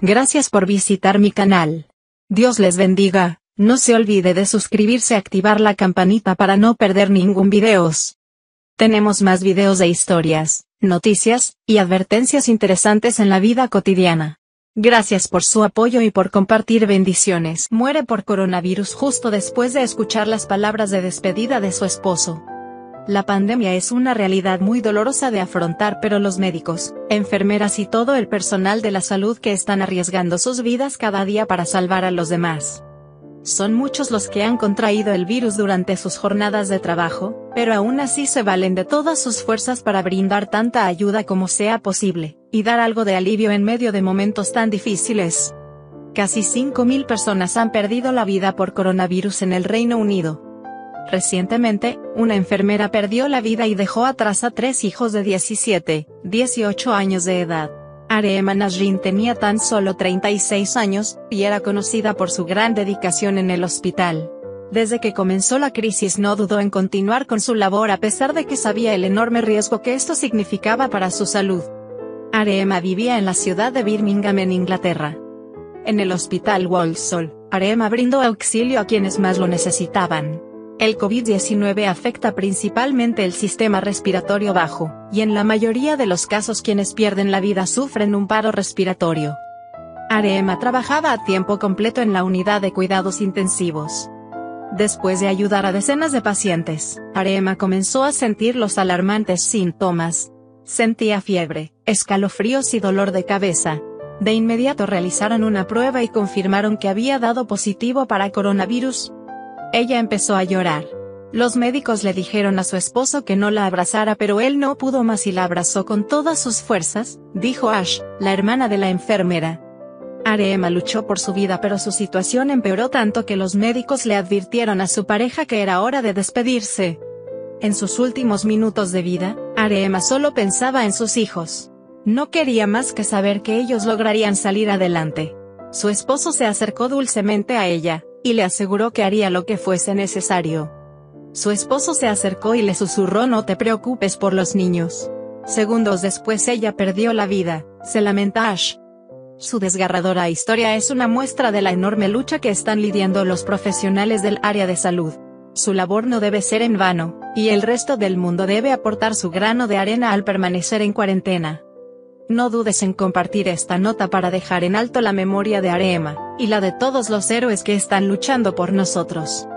Gracias por visitar mi canal. Dios les bendiga, no se olvide de suscribirse y activar la campanita para no perder ningún videos. Tenemos más videos de historias, noticias, y advertencias interesantes en la vida cotidiana. Gracias por su apoyo y por compartir bendiciones. Muere por coronavirus justo después de escuchar las palabras de despedida de su esposo. La pandemia es una realidad muy dolorosa de afrontar pero los médicos, enfermeras y todo el personal de la salud que están arriesgando sus vidas cada día para salvar a los demás. Son muchos los que han contraído el virus durante sus jornadas de trabajo, pero aún así se valen de todas sus fuerzas para brindar tanta ayuda como sea posible, y dar algo de alivio en medio de momentos tan difíciles. Casi 5.000 personas han perdido la vida por coronavirus en el Reino Unido, Recientemente, una enfermera perdió la vida y dejó atrás a tres hijos de 17, 18 años de edad. Arema Nasrin tenía tan solo 36 años, y era conocida por su gran dedicación en el hospital. Desde que comenzó la crisis no dudó en continuar con su labor a pesar de que sabía el enorme riesgo que esto significaba para su salud. Arema vivía en la ciudad de Birmingham en Inglaterra. En el hospital Walsall, Arema brindó auxilio a quienes más lo necesitaban. El COVID-19 afecta principalmente el sistema respiratorio bajo, y en la mayoría de los casos quienes pierden la vida sufren un paro respiratorio. Arema trabajaba a tiempo completo en la unidad de cuidados intensivos. Después de ayudar a decenas de pacientes, Arema comenzó a sentir los alarmantes síntomas. Sentía fiebre, escalofríos y dolor de cabeza. De inmediato realizaron una prueba y confirmaron que había dado positivo para coronavirus, ella empezó a llorar. Los médicos le dijeron a su esposo que no la abrazara pero él no pudo más y la abrazó con todas sus fuerzas, dijo Ash, la hermana de la enfermera. Arema luchó por su vida pero su situación empeoró tanto que los médicos le advirtieron a su pareja que era hora de despedirse. En sus últimos minutos de vida, Arema solo pensaba en sus hijos. No quería más que saber que ellos lograrían salir adelante. Su esposo se acercó dulcemente a ella, y le aseguró que haría lo que fuese necesario. Su esposo se acercó y le susurró no te preocupes por los niños. Segundos después ella perdió la vida, se lamenta Ash. Su desgarradora historia es una muestra de la enorme lucha que están lidiando los profesionales del área de salud. Su labor no debe ser en vano, y el resto del mundo debe aportar su grano de arena al permanecer en cuarentena. No dudes en compartir esta nota para dejar en alto la memoria de Arema, y la de todos los héroes que están luchando por nosotros.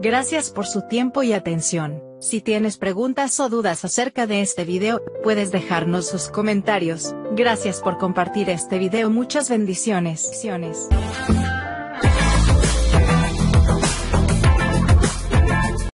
Gracias por su tiempo y atención. Si tienes preguntas o dudas acerca de este video, puedes dejarnos sus comentarios. Gracias por compartir este video. Muchas bendiciones.